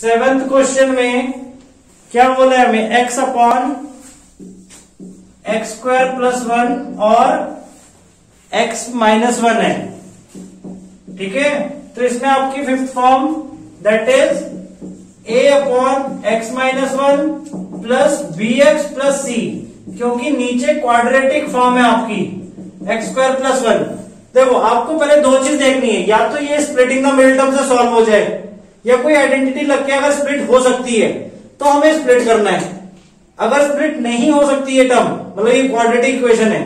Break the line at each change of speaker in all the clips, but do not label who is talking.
Seventh question में क्या बोला है हमें? X upon x square plus one और एक्स माइनस वन है। ठीक है? तो इसमें आपकी fifth form that is A upon x minus one plus B x plus C क्योंकि नीचे क्वाड्रेटिक फॉर्म है आपकी एक्स स्क्वायर प्लस वन देखो, आपको पहले दो चीज़ देखनी है। या तो ये स्प्लिटिंग द मिडिल टर्म से सॉल्व हो जाए। या कोई आइडेंटिटी लग के अगर स्प्लिट हो सकती है तो हमें स्प्लिट करना है। अगर स्प्लिट नहीं हो सकती है टर्म मतलब ये क्वाड्रेटिक इक्वेशन है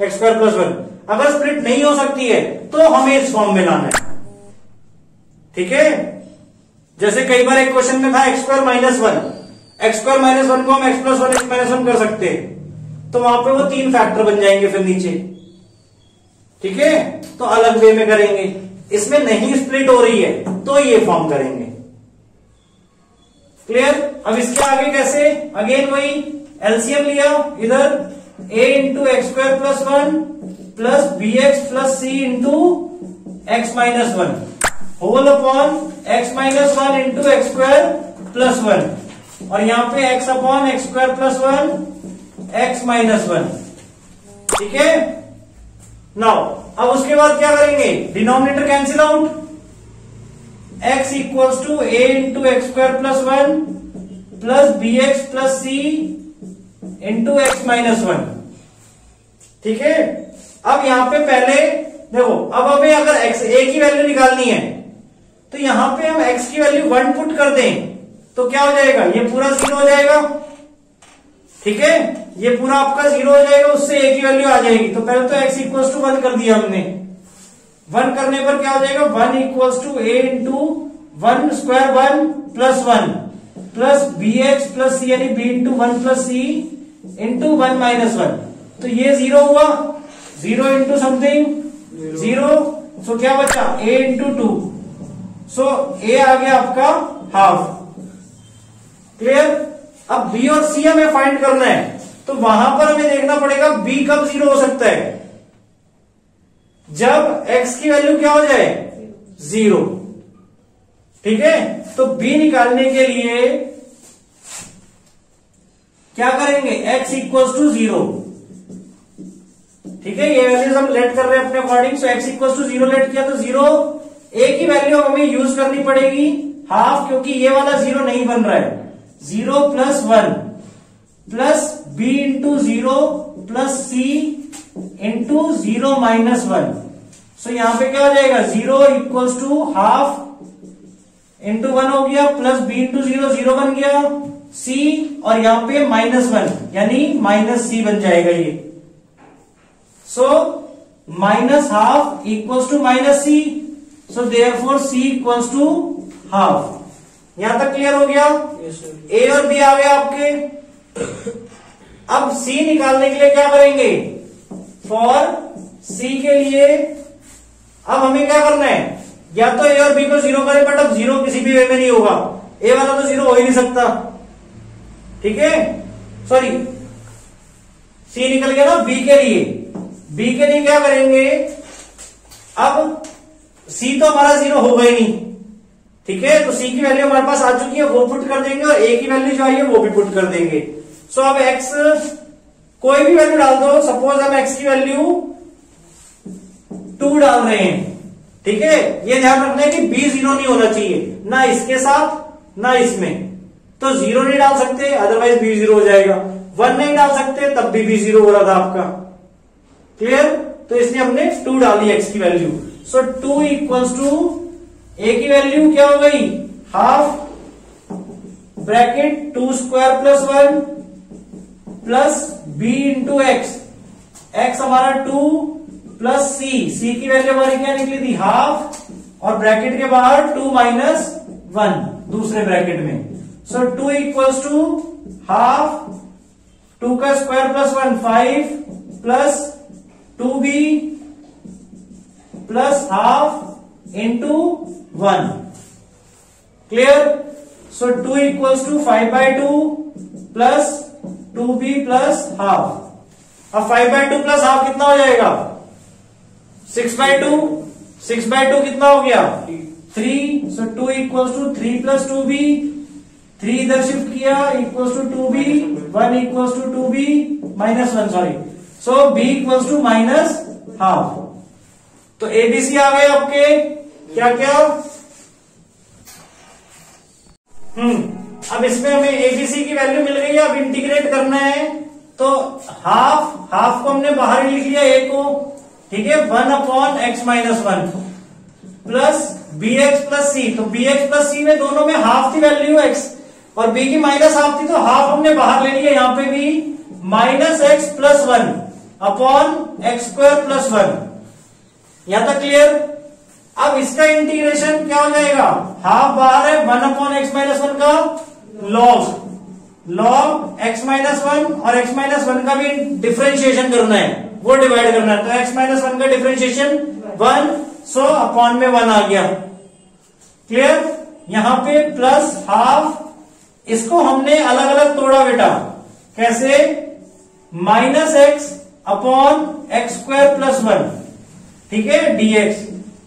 एक्स स्क्वायर प्लस वन अगर स्प्लिट नहीं हो सकती है तो हमें इस फॉर्म में लाना है। ठीक है? जैसे कई बार एक क्वेश्चन में था x square minus one x square minus one को हम x plus one x minus one कर सकते हैं। तो वहाँ पे वो तीन फैक्टर बन जाएँगे फिर नीचे। ठीक है? तो अलग वे में करेंगे। इसमें नहीं स्प्लिट हो रही है तो ये फॉर्म करेंगे। क्लियर अब इसके आगे कैसे? अगेन वही एलसीएम लिया। इधर A into x square plus one plus B x plus C into x minus one whole upon x minus one into x square plus one और यहाँ पे x upon x square plus one x minus one ठीक है? Now अब उसके बाद क्या करेंगे? Denominator cancel out x equals to A into x square plus one plus B x plus C into x minus one ठीक है? अब यहाँ पे पहले, देखो, अब हमें अगर x, a की वैल्यू निकालनी है तो यहाँ पे हम x की वैल्यू वन पुट कर दें तो क्या हो जाएगा? ये पूरा ज़ीरो हो जाएगा। ठीक है? ये पूरा आपका ज़ीरो हो जाएगा उससे ए की वैल्यू आ जाएगी। तो पहले तो एक्स इक्वल्स टू वन कर दिया हमने। वन करने पर क्या हो जाएगा? One equals to a into one square one plus one plus b x plus c यानी b into one plus c into one minus one तो ये ज़ीरो हुआ। Zero into something zero so क्या बचा? ए इंटू टू सो ए आ गया आपका half clear अब B और सी हमें फाइंड करना है तो वहाँ पर हमें देखना पड़ेगा बी कब ज़ीरो हो सकता है। जब एक्स की वैल्यू क्या हो जाए? ज़ीरो ठीक है? तो बी निकालने के लिए क्या करेंगे? एक्स इक्वल्स टू ज़ीरो ठीक है? ये वैल्यूज़ हम लेट कर रहे हैं अपने according so x equals to zero let किया तो ज़ीरो a की वैल्यू हमें यूज़ करनी पड़ेगी हाफ़ क्योंकि ये वाला ज़ीरो नहीं बन रहा है। Zero plus one plus B into zero plus C into zero minus one. So यहाँ पे क्या हो जाएगा? Zero equals to half into one हो गया plus B into zero zero बन गया सी और यहाँ पे माइनस वन यानी माइनस सी बन जाएगा ये। So minus half equals to minus C so therefore C equals to half यहाँ तक क्लियर हो गया? ए और बी आ गए आपके। अब सी निकालने के लिए क्या करेंगे? फॉर सी के लिए अब हमें क्या करना है? या तो ए और बी को ज़ीरो करें बट अब ज़ीरो किसी भी वे में नहीं होगा। ए वाला तो ज़ीरो हो ही नहीं सकता। ठीक है? सॉरी सी निकल गया ना बी के लिए। बी के लिए क्या करेंगे? अब सी तो हमारा ज़ीरो होगा ही नहीं। ठीक है? तो सी की वैल्यू हमारे पास आ चुकी है, वो पुट कर देंगे और ए की वैल्यू जो आई है, वो भी पुट कर देंगे। सो अब एक्स कोई भी वैल्यू डाल दो सपोज़ हम एक्स की वैल्यू टू डाल रहे हैं, ठीक है? ये ध्यान रखना है कि बी ज़ीरो नहीं होना चाहिए, ना इसके साथ, ना इसमें। तो ज़ीरो नहीं डाल सकते अदरवाइज़ बी ज़ीरो हो जाएगा। वन नहीं डाल सकते, तब भी बी ज़ीरो हो रहा था आपका। क्लियर तो इसलिए हमने टू डाली एक्स की value so two equals to a की वैल्यू क्या हो गई? Half bracket two square plus one plus b into x x हमारा टू प्लस सी सी की वैल्यू हमारी क्या निकली थी? हाफ़ और ब्रैकेट के बाहर टू माइनस वन दूसरे ब्रैकेट में. So two equals to half two का square plus one five plus two b plus half into one clear so two equals to five by two plus two b plus half अब five by two plus half कितना हो जाएगा? Six by two six by two कितना हो गया? Three so two equals to three plus two b three इधर shift किया equals to two b one equals to two b minus one sorry so b equals to minus half तो ABC आ गए आपके। क्या क्या हम्म अब इसमें हमें एबीसी की वैल्यू मिल गई है, अब इंटीग्रेट करना है। तो हाफ़ हाफ़ को हमने बाहर लिख लिया ए को। ठीक है one upon x minus one plus b x plus c तो बी एक्स प्लस सी में दोनों में हाफ़ थी वैल्यू एक्स और बी की माइनस हाफ़ थी तो हाफ़ हमने बाहर ले लिया, यहाँ पे भी minus x plus one upon x square plus one यहाँ तक क्लियर अब इसका इंटीग्रेशन क्या हो जाएगा? हाफ़ बाहर है one upon x minus one का log log x minus one और एक्स माइनस वन का भी डिफ्रेंशिएशन करना है। वो डिवाइड करना है। तो एक्स माइनस वन का डिफ्रेंशिएशन वन सो अपॉन में वन आ गया। क्लियर यहाँ पे प्लस हाफ़ इसको हमने अलग अलग तोड़ा बेटा। कैसे? Minus x upon x square plus one ठीक है? Dx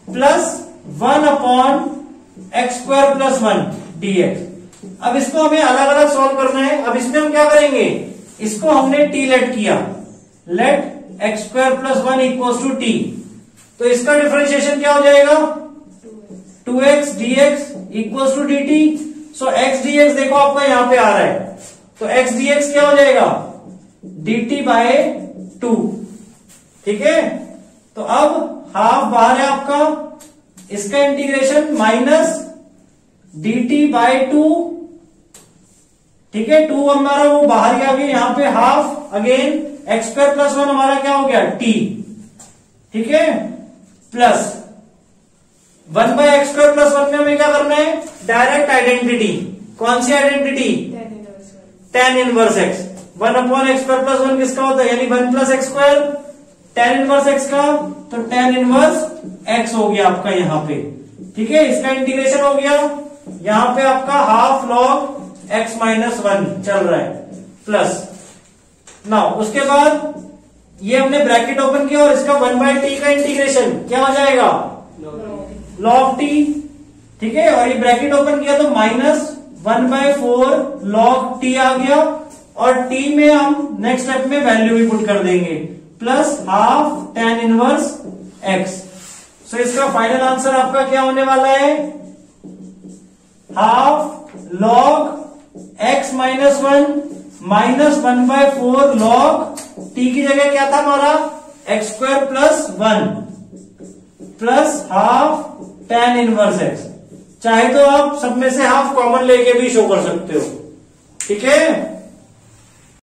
plus one upon x square plus one dx अब इसको हमें अलग अलग सॉल्व करना है। अब इसमें हम क्या करेंगे? इसको हमने टी लेट किया। Let x square plus one equal to t तो इसका डिफ्रेंशिएशन क्या हो जाएगा? Two x d x equal to d t so x d x देखो आपका यहाँ पे आ रहा है। तो एक्स डी एक्स क्या हो जाएगा? डी टी बाय टू ठीक है? तो अब हाफ़ बाहर है आपका। इसका integration minus d t by two ठीक है टू हमारा वो बाहर ही आ गया। यहाँ पे half again x square plus one हमारा क्या हो गया? टी ठीक है plus one by x square plus one में हमें क्या करना है? डायरेक्ट आइडेंटिटी कौन सी identity tan inverse x one upon x square plus one किसका होता है? यानी one plus x square tan inverse x का तो टेन इनवर्स एक्स हो गया आपका यहाँ पे। ठीक है? इसका इंटीग्रेशन हो गया। यहाँ पे आपका half log x minus one चल रहा है प्लस ना उसके बाद ये हमने ब्रैकेट ओपन किया और इसका वन बाय टी का इंटीग्रेशन क्या हो जाएगा? लॉग टी ठीक है? और ये ब्रैकेट ओपन किया तो minus one by four log t आ गया। और टी में हम नेक्स्ट स्टेप में वैल्यू भी पुट कर देंगे। Plus half tan inverse x so इसका फाइनल आंसर आपका क्या होने वाला है? Half log x minus one minus one by four log t की जगह क्या था हमारा? X square plus one plus half tan inverse x चाहे तो आप सब में से हाफ़ कॉमन लेके भी शो कर सकते हो। ठीक है?